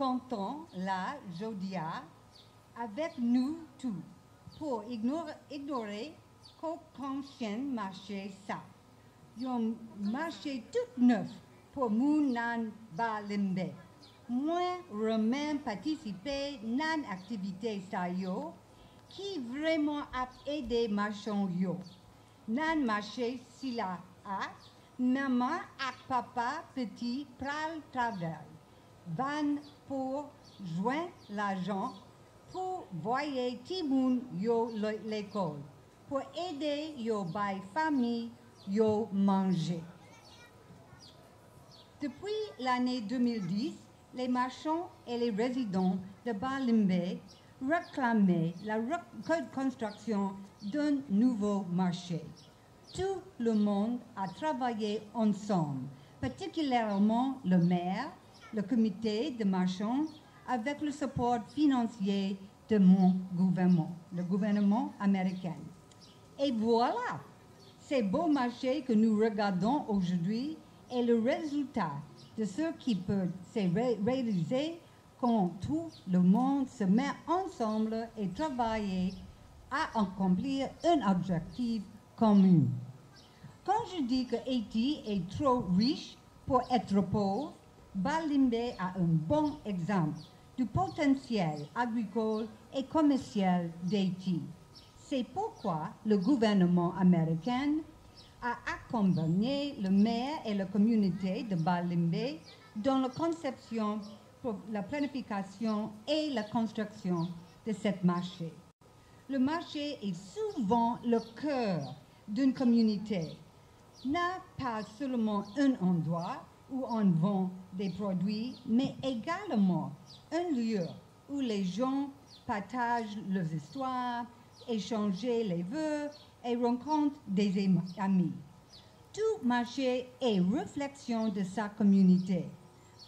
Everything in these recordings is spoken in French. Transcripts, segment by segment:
content là, Jodia, avec nous tous, pour ignorer, ignorer qu'aucun marché ça. Un marché tout neuf pour Mounan Balimbe. Moi, remets participer dans activité ça yo, qui vraiment a aidé marchand yo. Nan marché sila a, maman et papa petit pral travail. Van pour joindre l'argent pour voyer Timoun yo le- l'école, pour aider yo by famille manger. Depuis l'année 2010, les marchands et les résidents de Balimbe réclamaient la reconstruction d'un nouveau marché. Tout le monde a travaillé ensemble, particulièrement le maire, le comité de marchands, avec le support financier de mon gouvernement, le gouvernement américain. Et voilà, ces beaux marchés que nous regardons aujourd'hui est le résultat de ce qui peut se ré- réaliser quand tout le monde se met ensemble et travaille à accomplir un objectif commun. Quand je dis que Haïti est trop riche pour être pauvre, Balimbe a un bon exemple du potentiel agricole et commercial d'Haïti. C'est pourquoi le gouvernement américain a accompagné le maire et la communauté de Balimbe dans la conception, la planification et la construction de ce marché. Le marché est souvent le cœur d'une communauté. N'a pas seulement un endroit où on vend des produits, mais également un lieu où les gens partagent leurs histoires, échangent les vœux et rencontrent des am- amis. Tout marché est réflexion de sa communauté.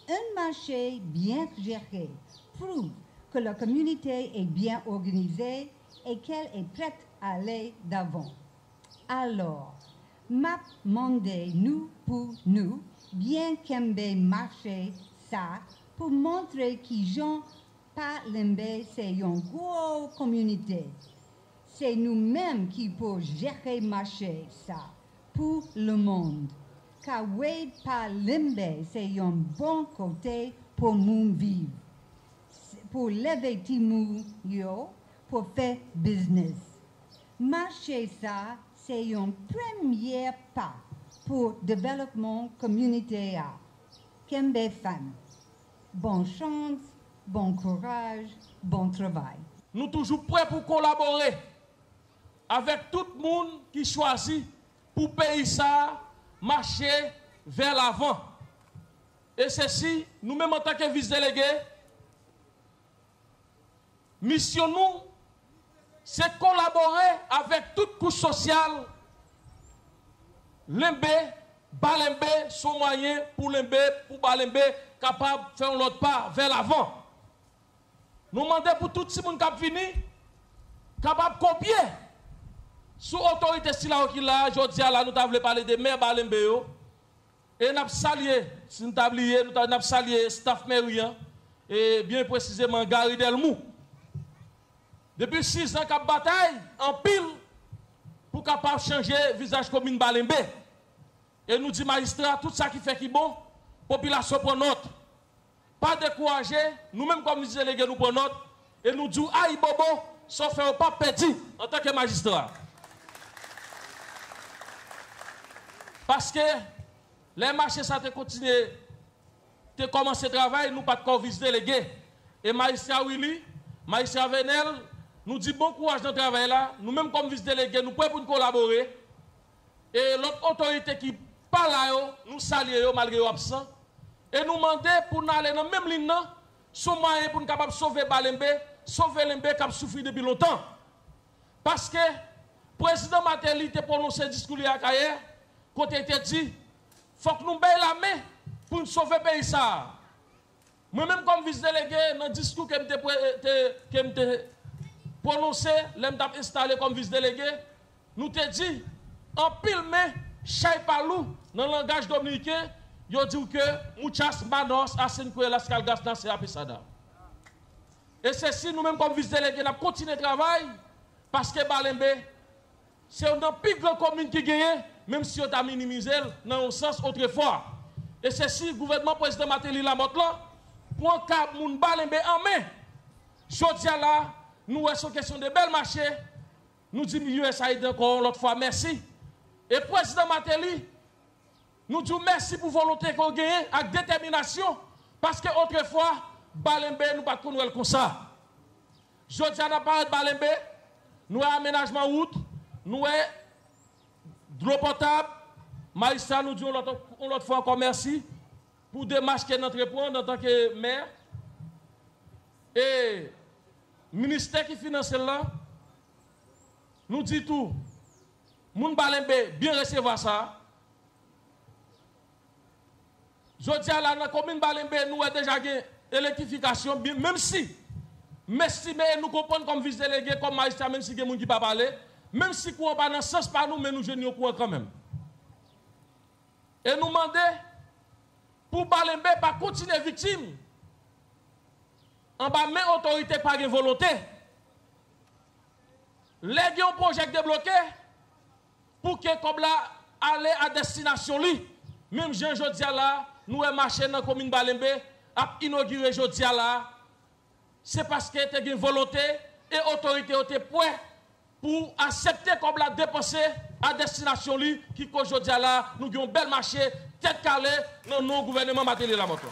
Un marché bien géré prouve que la communauté est bien organisée et qu'elle est prête à aller d'avant. Alors, m'a demandé nous pour nous, bien qu'embe marché ça, pour montrer que gens pas l'embe c'est une grosse communauté. C'est nous-mêmes qui pouvons gérer marché ça pour le monde. Car ouais pas l'embe c'est un bon côté pour nous vivre. Pour lever timou pour faire business. Marcher ça, c'est un premier pas pour développement communautaire. Kembe femme. Bonne chance, bon courage, bon travail. Nous toujours prêts pour collaborer avec tout le monde qui choisit pour payer ça, marcher vers l'avant. Et ceci, nous-mêmes en tant que vice-délégués, mission nous, c'est collaborer avec toute couche sociale, l'embe, balembe, son moyen pour l'embe, pour balembe, capable de faire l'autre pas vers l'avant. Nous demandons pour tout le monde qui fini, capable de copier sous autorité si là qui là, je dis là, nous avons parlé de maire Balembe et nous avons salué, si nous avons nous avons salué staff mérien et bien précisément Gary Delmou. Depuis six ans qu'il bataille en pile pou kapap chanje vizaj komine Balembe. E nou di magistra, tout sa ki fe ki bon, populasyon pon not. Pa dekouaje, nou menm komize lege nou pon not, e nou di a i bobo, so fe ou pa pedi an tanke magistra. Paske, le mache sa te kontine, te komanse travay, nou pat kon vize delege. E magistra Willy, magistra Venel, nous dit bon courage dans le travail là. Nous-mêmes comme vice-délégués, nous pouvons pour nous collaborer. Et l'autre autorité qui parle là, nous saluons malgré eux absents. Et nous demandons pour nous aller dans la même ligne, son moyen pour nous capable sauver Balembe, sauver Lembe qui a souffert depuis longtemps. Parce que le président Matéli a prononcé un discours à Kayer, quand il était dit, il faut que nous baillons la main pour nous sauver le pays. Moi-même, comme vice-délégué, dans le discours que je prononcé, je installé comme vice-délégué, nous te dit, en pile main, chay palou, dans le langage dominicain, yo dit que muchas manos hacen que las cargas dans ces pesada. Et ceci, nous-mêmes, comme vice-délégués, nous continuons le travail parce que Balembe, c'est une plus grande commune qui gagne, même si on a minimisé dans un sens autrefois. Et ceci, le gouvernement président Matéli Lamotte là, un cas moun Balembe en main. Je là, nous avons question de belles marchés. Nous disons USAID encore l'autre fois merci. Et président Matéli, nous disons merci pour volonté qu'on gagne avec détermination. Parce que autrefois, Balembe, nous pas connaître comme ça. Je dis à Balembe, nous avons aménagement route, nous avons de l'eau potable. Maïssa, nous disons l'autre fois encore merci pour démarcher notre point en tant que maire. Et ministère qui finance là, nous dit tout. Moun Balembe bien recevoir ça. Je dis à la commune Balembe, nous avons déjà l'électrification, même si, mais si mais nous comprenons comme vice-délégué, comme magistrat, même si il y a des gens qui ne pas parler, même si courant pas dans le sens par nous, mais nous génions courant quand même. Et nous demandons pour Balembe pas continuer victime En bas, mais autorité pas de volonté. Les un projet débloqué pour que comme là aller à destination li. Même Jean Jodia nous avons marché dans la commune Balembe, a inauguré Jodia là. C'est parce que tu as une volonté et l'autorité était prêt pour accepter comme la dépenser à destination li qui aujourd'hui là nous avons un bel marché tête calée dans nos gouvernements la moto.